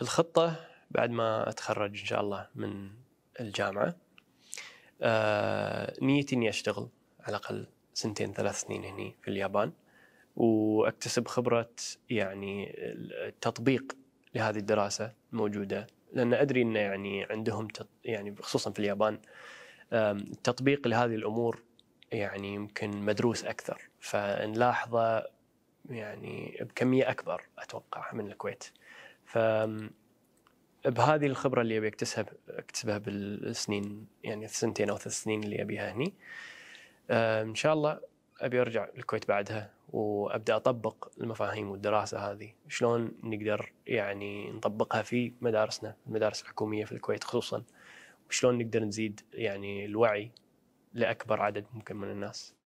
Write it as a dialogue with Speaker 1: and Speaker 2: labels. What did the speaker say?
Speaker 1: الخطة بعد ما أتخرج إن شاء الله من الجامعة آه نيتي إني أشتغل على الأقل سنتين ثلاث سنين هني في اليابان. واكتسب خبرة يعني التطبيق لهذه الدراسة الموجودة لأن أدري أنه يعني عندهم يعني خصوصا في اليابان التطبيق لهذه الأمور يعني يمكن مدروس أكثر. فنلاحظه يعني بكمية أكبر أتوقع من الكويت. ف بهذه الخبرة اللي أبي اكتسبها أكتسبها بالسنين يعني السنتين أو ثلاث سنين اللي أبيها هني. آه، إن شاء الله أبي أرجع الكويت بعدها وأبدأ أطبق المفاهيم والدراسة هذه. شلون نقدر يعني نطبقها في مدارسنا المدارس الحكوميه في الكويت خصوصا؟ وشلون نقدر نزيد يعني الوعي لأكبر عدد ممكن من الناس؟